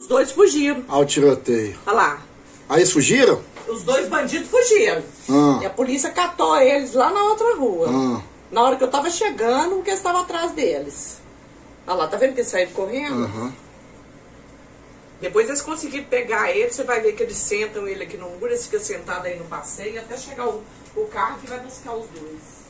Os dois fugiram. Ao tiroteio. Olha lá. Aí eles fugiram? Os dois bandidos fugiram. Ah. E a polícia catou eles lá na outra rua. Ah. Na hora que eu tava chegando, que eles estavam atrás deles. Olha lá, tá vendo que eles saíram correndo? Uhum. Depois eles conseguiram pegar ele, você vai ver que eles sentam ele aqui no muro, eles ficam sentados aí no passeio, até chegar o, o carro que vai buscar os dois.